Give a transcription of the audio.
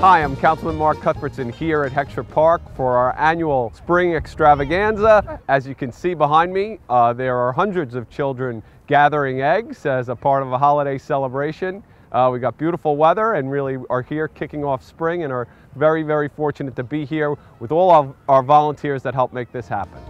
Hi, I'm Councilman Mark Cuthbertson here at Heckscher Park for our annual spring Eggstravaganza. As you can see behind me, uh, there are hundreds of children gathering eggs as a part of a holiday celebration. Uh, we got beautiful weather and really are here kicking off spring and are very, very fortunate to be here with all of our volunteers that help make this happen.